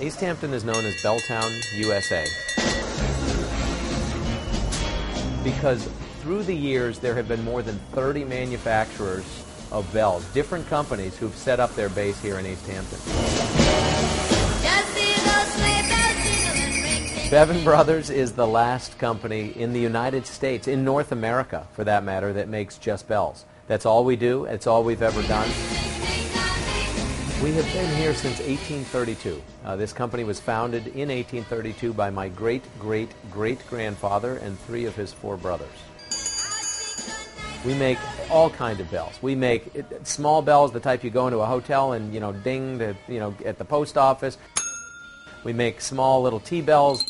East Hampton is known as Belltown, USA. Because through the years, there have been more than 30 manufacturers of bells, different companies who've set up their base here in East Hampton. Bevin Brothers is the last company in the United States, in North America for that matter, that makes just bells. That's all we do. It's all we've ever done. We have been here since 1832. Uh, this company was founded in 1832 by my great, great, great grandfather and three of his four brothers. We make all kind of bells. We make it, small bells, the type you go into a hotel and you know ding, you know at the post office. We make small little tea bells.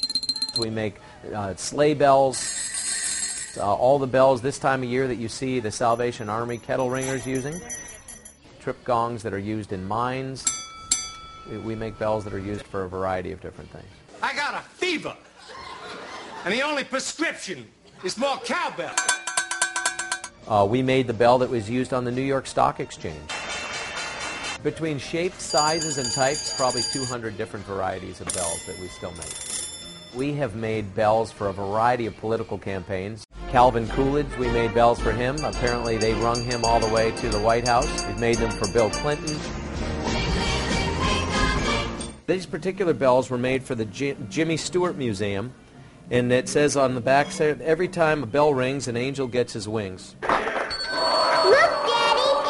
We make uh, sleigh bells. Uh, all the bells this time of year that you see the Salvation Army kettle ringers using trip gongs that are used in mines. We, we make bells that are used for a variety of different things. I got a fever. And the only prescription is more cowbell. Uh, we made the bell that was used on the New York Stock Exchange. Between shapes, sizes, and types, probably 200 different varieties of bells that we still make. We have made bells for a variety of political campaigns. Calvin Coolidge, we made bells for him. Apparently they rung him all the way to the White House. We've made them for Bill Clinton. These particular bells were made for the J- Jimmy Stewart Museum. And it says on the back, every time a bell rings, an angel gets his wings. Look, Daddy,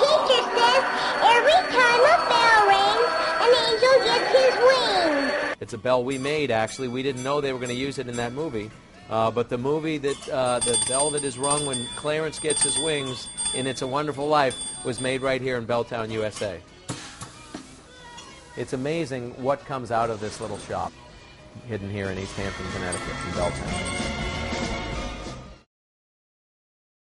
teacher says every time a bell rings, an angel gets his wings. It's a bell we made, actually. We didn't know they were going to use it in that movie. Uh, but the movie that uh, the bell that is rung when Clarence gets his wings in It's a Wonderful Life was made right here in Belltown, USA. It's amazing what comes out of this little shop hidden here in East Hampton, Connecticut, in Belltown.